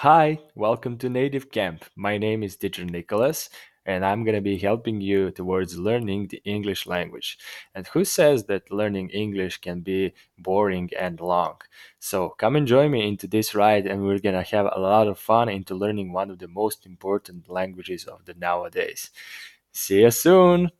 Hi, welcome to Native Camp. My name is teacher Nicholas, and I'm going to be helping you towards learning the English language. And who says that learning English can be boring and long? So come and join me into this ride, and we're going to have a lot of fun into learning one of the most important languages of the nowadays. See you soon!